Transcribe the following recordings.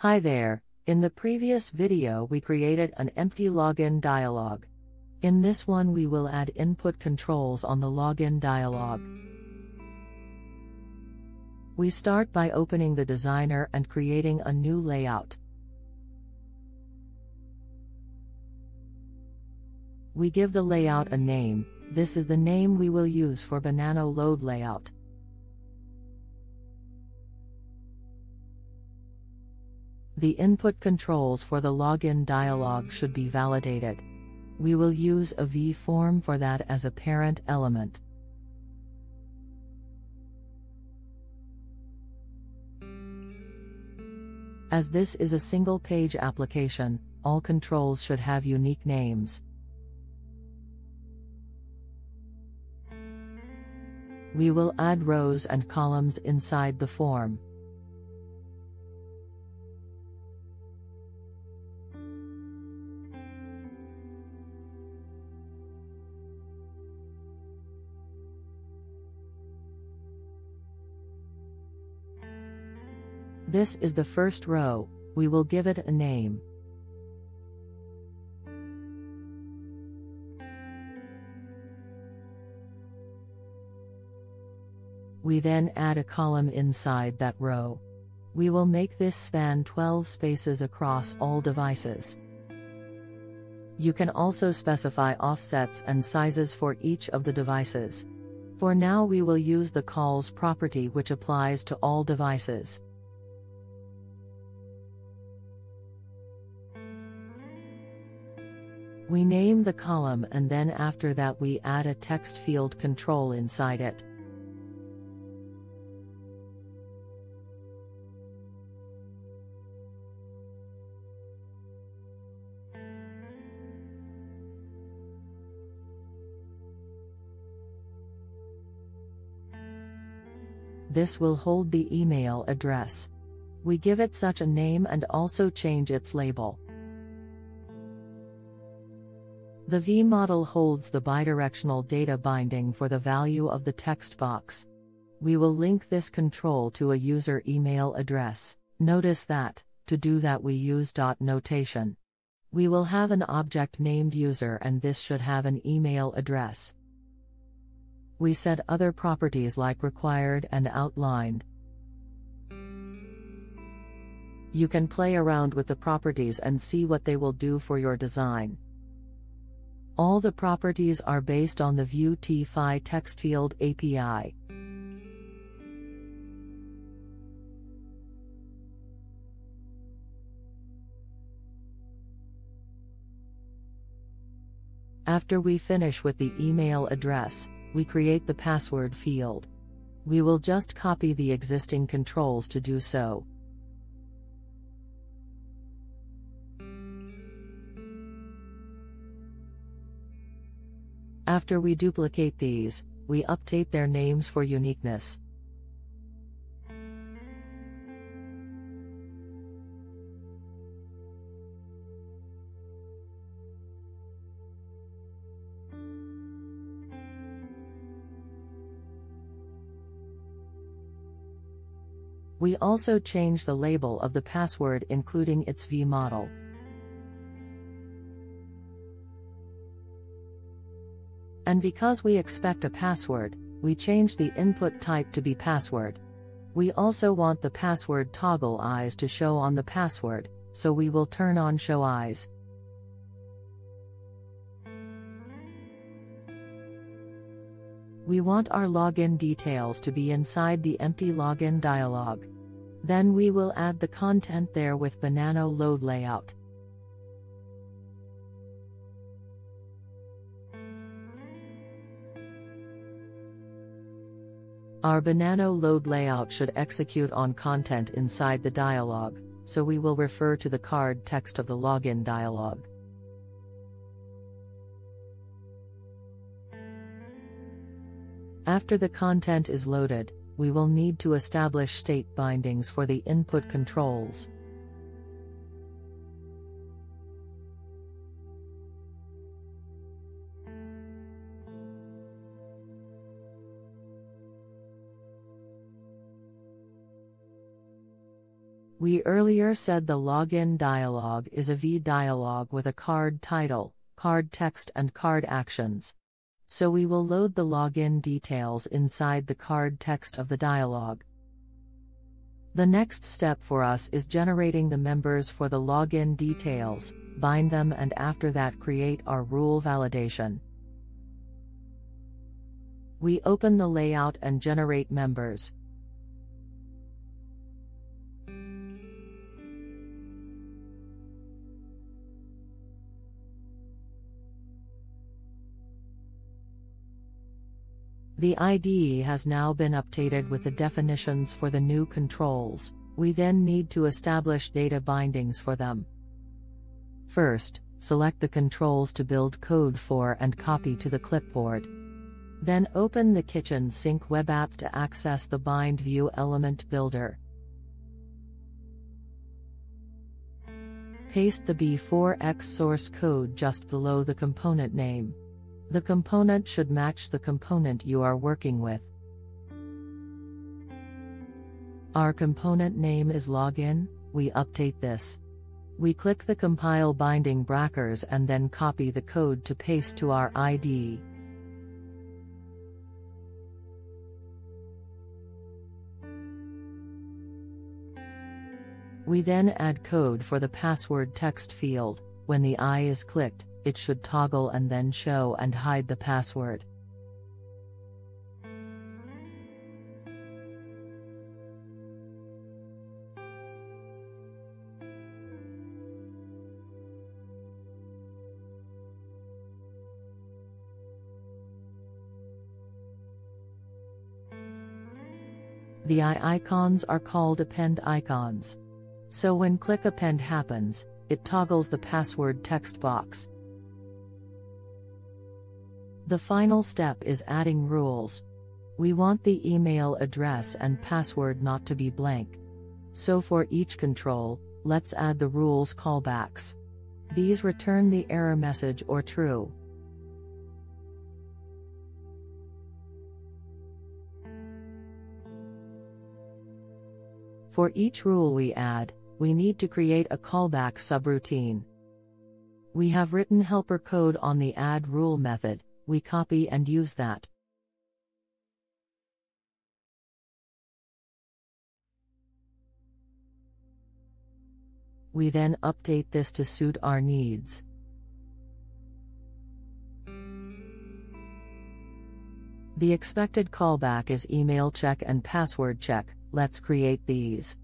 Hi there, in the previous video we created an empty login dialog. In this one we will add input controls on the login dialog. We start by opening the designer and creating a new layout. We give the layout a name, this is the name we will use for BANano load layout. The input controls for the login dialog should be validated. We will use a v-form for that as a parent element. As this is a single page application, all controls should have unique names. We will add rows and columns inside the form. This is the first row, we will give it a name. We then add a column inside that row. We will make this span 12 spaces across all devices. You can also specify offsets and sizes for each of the devices. For now we will use the cols property which applies to all devices. We name the column and then after that we add a text field control inside it. This will hold the email address. We give it such a name and also change its label. The V model holds the bidirectional data binding for the value of the text box. We will link this control to a user email address. Notice that, to do that we use dot notation. We will have an object named user and this should have an email address. We set other properties like required and outlined. You can play around with the properties and see what they will do for your design. All the properties are based on the Vuetify TextField API. After we finish with the email address, we create the password field. We will just copy the existing controls to do so. After we duplicate these, we update their names for uniqueness. We also change the label of the password including its V model. And because we expect a password, we change the input type to be password. We also want the password toggle eyes to show on the password, so we will turn on show eyes. We want our login details to be inside the empty login dialog. Then we will add the content there with BANano load layout. Our BANano load layout should execute on content inside the dialog, so we will refer to the card text of the login dialog. After the content is loaded, we will need to establish state bindings for the input controls. We earlier said the login dialog is a V dialog with a card title, card text and card actions. So we will load the login details inside the card text of the dialog. The next step for us is generating the members for the login details, bind them and after that create our rule validation. We open the layout and generate members. The IDE has now been updated with the definitions for the new controls, we then need to establish data bindings for them. First, select the controls to build code for and copy to the clipboard. Then open the Kitchen Sink web app to access the Bind View Element Builder. Paste the B4X source code just below the component name. The component should match the component you are working with. Our component name is login, we update this. We click the compile binding brackers and then copy the code to paste to our IDE. We then add code for the password text field, when the eye is clicked, it should toggle and then show and hide the password. The eye icons are called append icons. So when click append happens, it toggles the password text box. The final step is adding rules. We want the email address and password not to be blank. So for each control, let's add the rules callbacks. These return the error message or true. For each rule we add, we need to create a callback subroutine. We have written helper code on the add rule method, we copy and use that. We then update this to suit our needs. The expected callback is email check and password check, let's create these.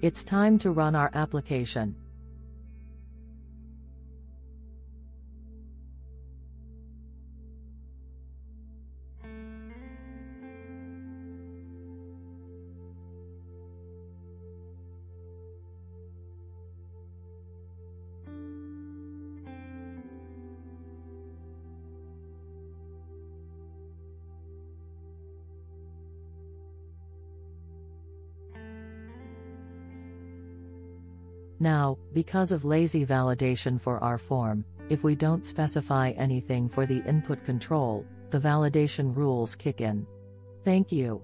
It's time to run our application. Now, because of lazy validation for our form, if we don't specify anything for the input control, the validation rules kick in. Thank you.